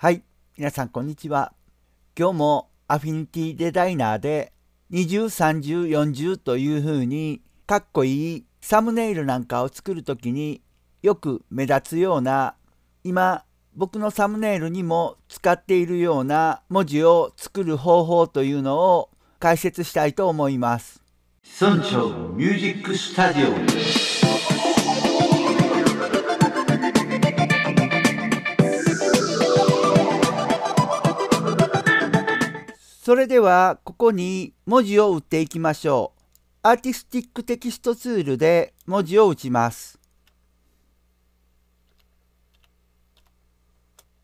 はい、皆さんこんにちは。今日もアフィニティデザイナーで20、30、40というふうにかっこいいサムネイルなんかを作るときによく目立つような今僕のサムネイルにも使っているような文字を作る方法というのを解説したいと思います。村長ミュージックスタジオそれではここに文字を打っていきましょう。アーティスティックテキストツールで文字を打ちます。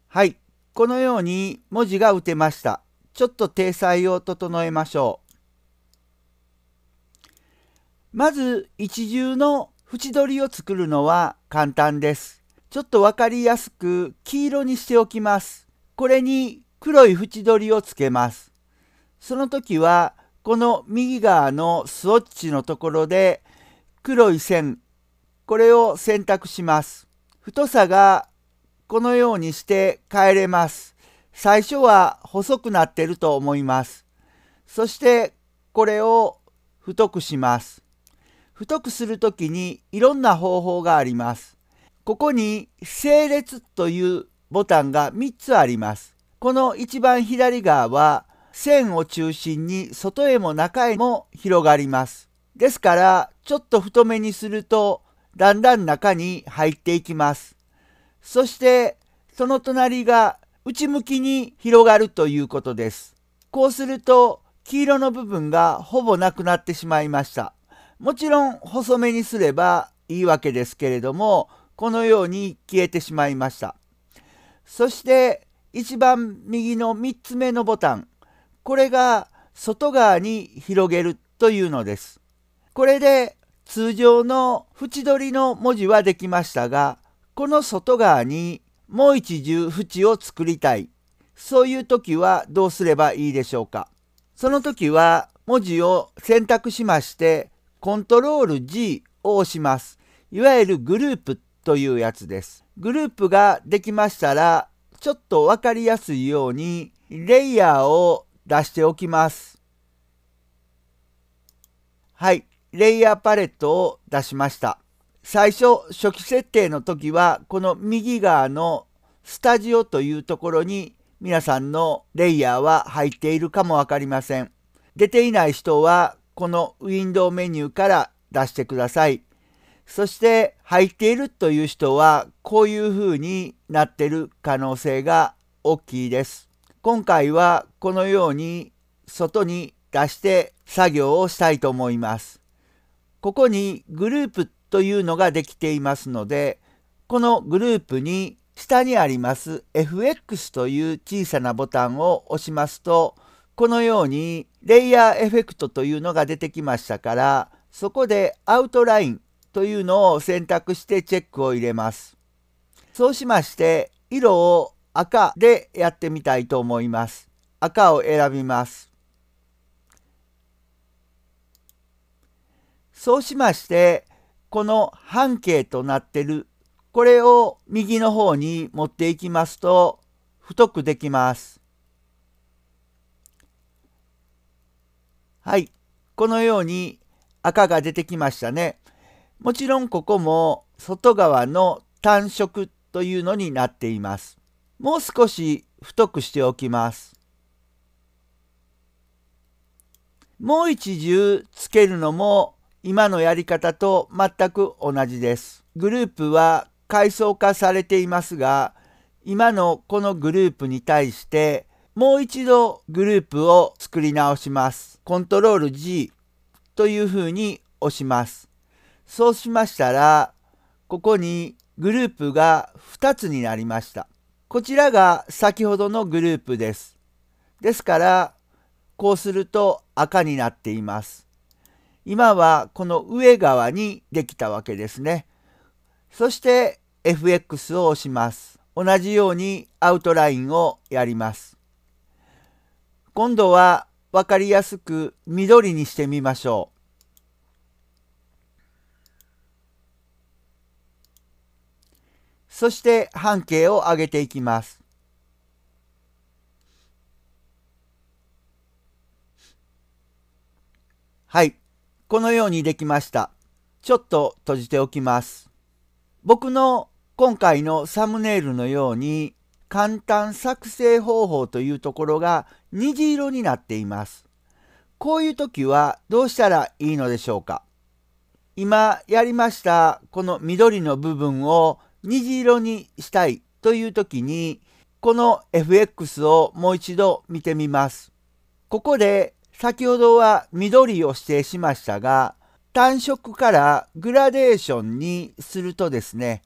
はい。このように文字が打てました。ちょっと体裁を整えましょう。まず一重の縁取りを作るのは簡単です。ちょっとわかりやすく黄色にしておきます。これに黒い縁取りをつけます。その時はこの右側のスウォッチのところで黒い線これを選択します。太さがこのようにして変えれます。最初は細くなってると思います。そしてこれを太くします。太くするときにいろんな方法があります。ここに整列というボタンが3つあります。この一番左側は線を中心に外へも中へも広がります。ですからちょっと太めにするとだんだん中に入っていきます。そしてその隣が内向きに広がるということです。こうすると黄色の部分がほぼなくなってしまいました。もちろん細めにすればいいわけですけれどもこのように消えてしまいました。そして一番右の3つ目のボタンこれが外側に広げるというのです。これで通常の縁取りの文字はできましたが、この外側にもう一重縁を作りたい。そういう時はどうすればいいでしょうか。その時は文字を選択しまして、コントロール G を押します。いわゆるグループというやつです。グループができましたら、ちょっとわかりやすいように、レイヤーを出しておきます。はい、レイヤーパレットを出しました。最初、初期設定の時は、この右側のスタジオというところに皆さんのレイヤーは入っているかもわかりません。出ていない人は、このウィンドウメニューから出してください。そして入っているという人はこういう風になってる可能性が大きいです。今回はこのように外に出して作業をしたいと思います。ここにグループというのができていますので、このグループに下にあります FX という小さなボタンを押しますと、このようにレイヤーエフェクトというのが出てきましたから、そこでアウトラインというのを選択してチェックを入れます。そうしまして、色を赤でやってみたいと思います。赤を選びます。そうしまして、この半径となってる、これを右の方に持っていきますと、太くできます。はい。このように赤が出てきましたね。もちろんここも外側の単色というのになっています。もう少し太くしておきます。もう一重つけるのも今のやり方と全く同じです。グループは階層化されていますが、今のこのグループに対してもう一度グループを作り直します。コントロール G というふうに押します。そうしましたら、ここにグループが2つになりました。こちらが先ほどのグループです。ですから、こうすると赤になっています。今はこの上側にできたわけですね。そして FX を押します。同じようにアウトラインをやります。今度は分かりやすく緑にしてみましょう。そして半径を上げていきます。はい。このようにできました。ちょっと閉じておきます。僕の今回のサムネイルのように簡単作成方法というところが虹色になっています。こういう時はどうしたらいいのでしょうか今やりましたこの緑の部分を虹色にしたいという時にこの FX をもう一度見てみます。ここで先ほどは緑を指定しましたが単色からグラデーションにするとですね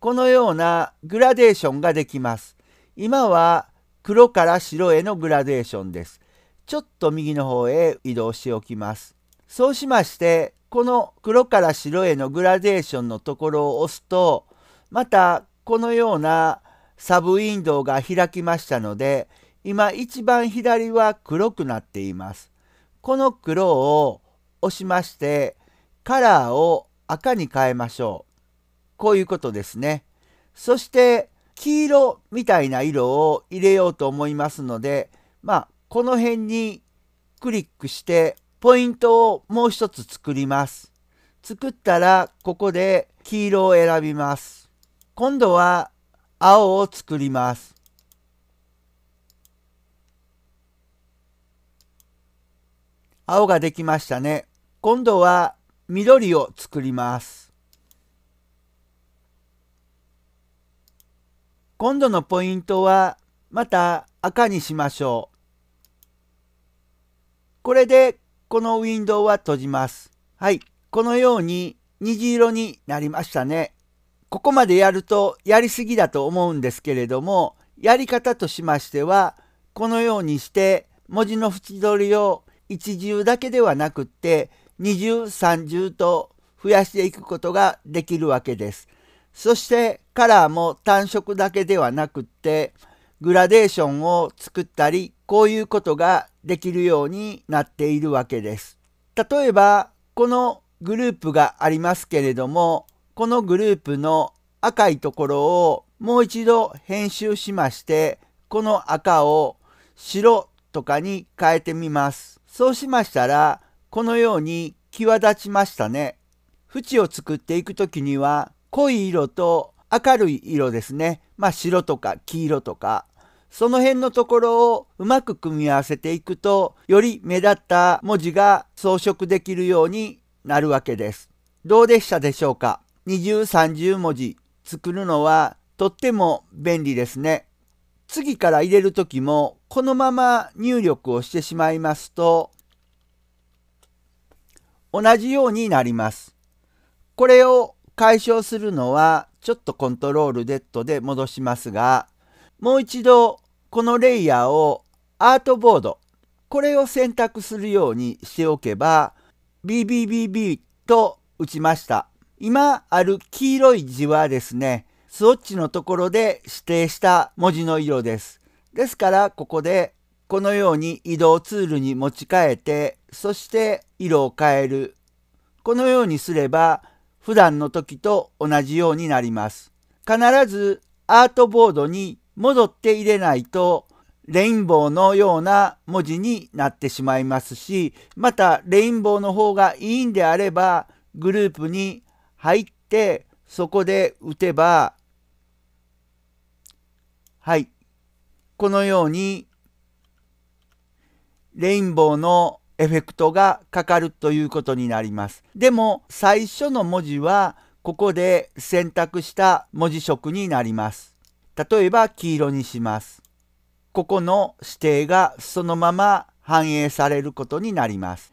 このようなグラデーションができます。今は黒から白へのグラデーションです。ちょっと右の方へ移動しておきます。そうしまして、この黒から白へのグラデーションのところを押すと、またこのようなサブウィンドウが開きましたので、今一番左は黒くなっています。この黒を押しまして、カラーを赤に変えましょう。こういうことですね。そして、黄色みたいな色を入れようと思いますので、まあ、この辺にクリックしてポイントをもう一つ作ります。作ったらここで黄色を選びます。今度は青を作ります。青ができましたね。今度は緑を作ります。今度のポイントはまた赤にしましょう。これでこのウィンドウは閉じます。はい。このように虹色になりましたね。ここまでやるとやりすぎだと思うんですけれども、やり方としましては、このようにして文字の縁取りを一重だけではなくって二重三重と増やしていくことができるわけです。そしてカラーも単色だけではなくってグラデーションを作ったりこういうことができるようになっているわけです。例えばこのグループがありますけれどもこのグループの赤いところをもう一度編集しましてこの赤を白とかに変えてみます。そうしましたらこのように際立ちましたね。縁を作っていく時には濃い色と明るい色ですね。まあ白とか黄色とかその辺のところをうまく組み合わせていくとより目立った文字が装飾できるようになるわけです。どうでしたでしょうか？二重三重文字作るのはとっても便利ですね。次から入れる時もこのまま入力をしてしまいますと同じようになります。これを解消するのはちょっとコントロール Z で戻しますが、もう一度このレイヤーをアートボード、これを選択するようにしておけば、BBBB と打ちました。今ある黄色い字はですね、スウォッチのところで指定した文字の色です。ですからここでこのように移動ツールに持ち替えて、そして色を変える。このようにすれば普段の時と同じようになります。必ずアートボードに戻って入れないとレインボーのような文字になってしまいますし、またレインボーの方がいいんであればグループに入ってそこで打てば、はい、このようにレインボーのエフェクトがかかるということになります。でも最初の文字はここで選択した文字色になります。例えば黄色にします。ここの指定がそのまま反映されることになります。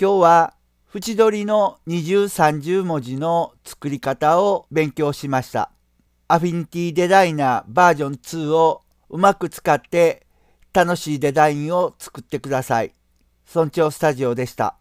今日は縁取りの二重三重文字の作り方を勉強しました。アフィニティデザイナーバージョン2をうまく使って楽しいデザインを作ってください。村長スタジオでした。